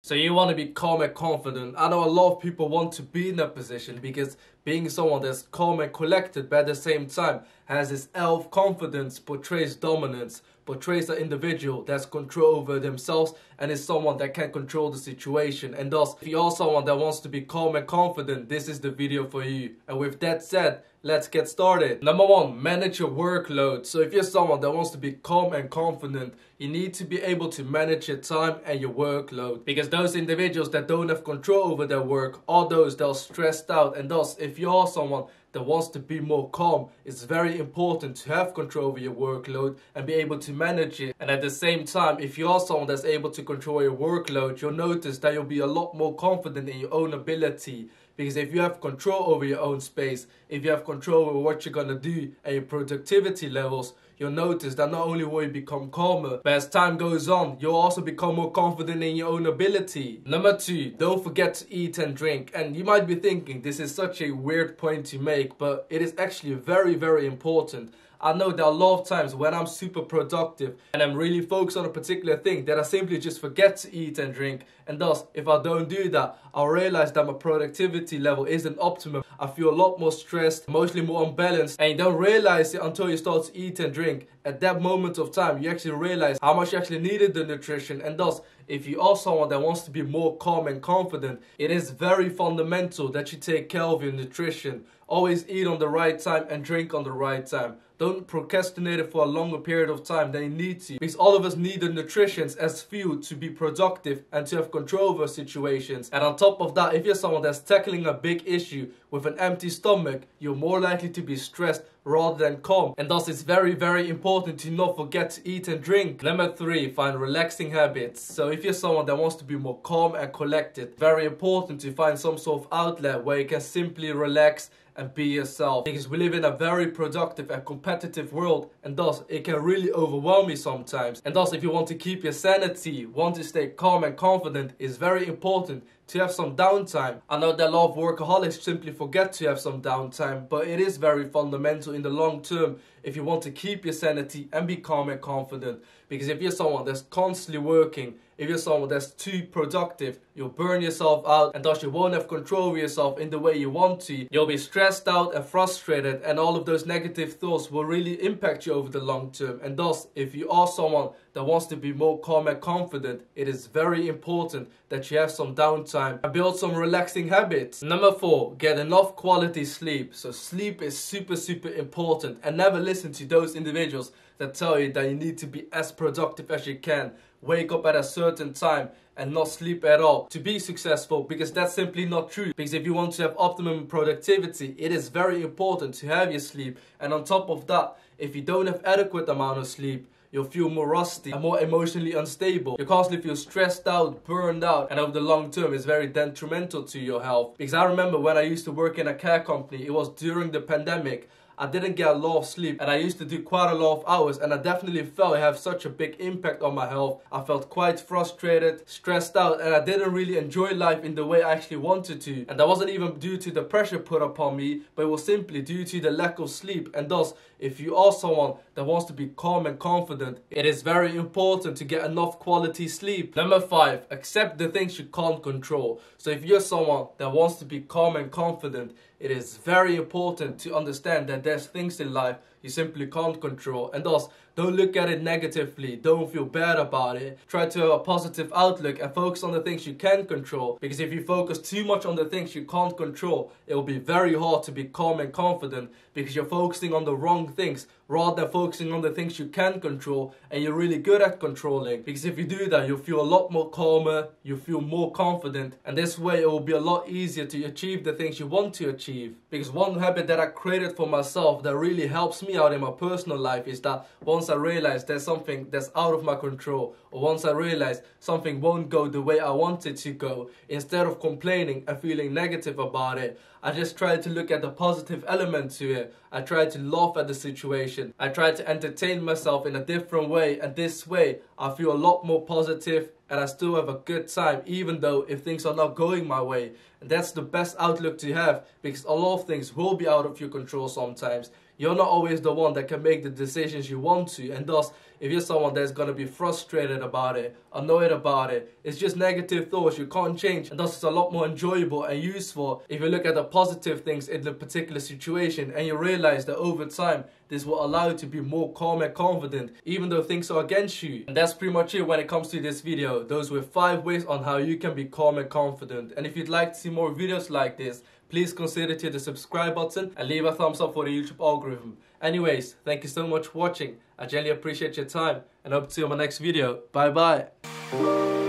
So you want to be calm and confident. I know a lot of people want to be in that position because being someone that's calm and collected but at the same time has this elf confidence, portrays dominance, portrays an individual that's control over themselves and is someone that can control the situation. And thus, if you are someone that wants to be calm and confident, this is the video for you. And with that said, let's get started. Number one, manage your workload. So if you're someone that wants to be calm and confident, you need to be able to manage your time and your workload. Because those individuals that don't have control over their work are those that are stressed out. And thus, if you are someone that wants to be more calm, it's very important to have control over your workload and be able to manage it. And at the same time, if you are someone that's able to control your workload, you'll notice that you'll be a lot more confident in your own ability. Because if you have control over your own space, if you have control over what you're gonna do and your productivity levels, you'll notice that not only will you become calmer, but as time goes on, you'll also become more confident in your own ability. Number two, don't forget to eat and drink. And you might be thinking this is such a weird point to make, but it is actually very, very important. I know there are a lot of times when I'm super productive and I'm really focused on a particular thing that I simply just forget to eat and drink. And thus, if I don't do that, I'll realize that my productivity level isn't optimum. I feel a lot more stressed, mostly more unbalanced, and you don't realize it until you start to eat and drink. At that moment of time, you actually realize how much you actually needed the nutrition. And thus, if you are someone that wants to be more calm and confident, it is very fundamental that you take care of your nutrition. Always eat on the right time and drink on the right time. Don't procrastinate it for a longer period of time than you need to. Because all of us need the nutrition as fuel to be productive and to have control over situations. And on top of that, if you're someone that's tackling a big issue with an empty stomach, you're more likely to be stressed rather than calm. And thus it's very, very important to not forget to eat and drink. Number three, find relaxing habits. So if you're someone that wants to be more calm and collected, very important to find some sort of outlet where you can simply relax and be yourself. Because we live in a very productive and competitive world and thus it can really overwhelm you sometimes. And thus if you want to keep your sanity, want to stay calm and confident, it's very important to have some downtime. I know that a lot of workaholics simply forget to have some downtime, but it is very fundamental in the long term if you want to keep your sanity and be calm and confident. Because if you're someone that's constantly working, if you're someone that's too productive, you'll burn yourself out and thus you won't have control over yourself in the way you want to. You'll be stressed out and frustrated and all of those negative thoughts will really impact you over the long term. And thus, if you are someone that wants to be more calm and confident, it is very important that you have some downtime and build some relaxing habits. Number four, get enough quality sleep. So sleep is super, super important and never listen to those individuals that tell you that you need to be as productive as you can. Wake up at a certain time and not sleep at all to be successful because that's simply not true. Because if you want to have optimum productivity, it is very important to have your sleep. And on top of that, if you don't have adequate amount of sleep, you'll feel more rusty and more emotionally unstable. You constantly feel stressed out, burned out, and over the long term it's very detrimental to your health. Because I remember when I used to work in a care company, it was during the pandemic, I didn't get a lot of sleep and I used to do quite a lot of hours and I definitely felt it have such a big impact on my health. I felt quite frustrated, stressed out and I didn't really enjoy life in the way I actually wanted to. And that wasn't even due to the pressure put upon me, but it was simply due to the lack of sleep. And thus, if you are someone that wants to be calm and confident, it is very important to get enough quality sleep. Number five, accept the things you can't control. So if you're someone that wants to be calm and confident, it is very important to understand that there's things in life you simply can't control. And thus, don't look at it negatively. Don't feel bad about it. Try to have a positive outlook and focus on the things you can control. Because if you focus too much on the things you can't control, it will be very hard to be calm and confident because you're focusing on the wrong things rather than focusing on the things you can control and you're really good at controlling. Because if you do that, you'll feel a lot more calmer, you feel more confident, and this way it will be a lot easier to achieve the things you want to achieve. Because one habit that I created for myself that really helps me out in my personal life is that once I realize there's something that's out of my control, or once I realize something won't go the way I want it to go, instead of complaining and feeling negative about it, I just try to look at the positive element to it. I try to laugh at the situation. I try to entertain myself in a different way, and this way I feel a lot more positive and I still have a good time, even though if things are not going my way. And that's the best outlook to have because a lot of things will be out of your control sometimes. You're not always the one that can make the decisions you want to, and thus, if you're someone that's gonna be frustrated about it, annoyed about it, it's just negative thoughts you can't change. And thus, it's a lot more enjoyable and useful if you look at the positive things in the particular situation and you realize that over time, this will allow you to be more calm and confident, even though things are against you. And that's pretty much it when it comes to this video. Those were five ways on how you can be calm and confident. And if you'd like to see more videos like this, please consider to hit the subscribe button and leave a thumbs up for the YouTube algorithm. Anyways, thank you so much for watching. I genuinely appreciate your time and hope to see you on my next video. Bye bye.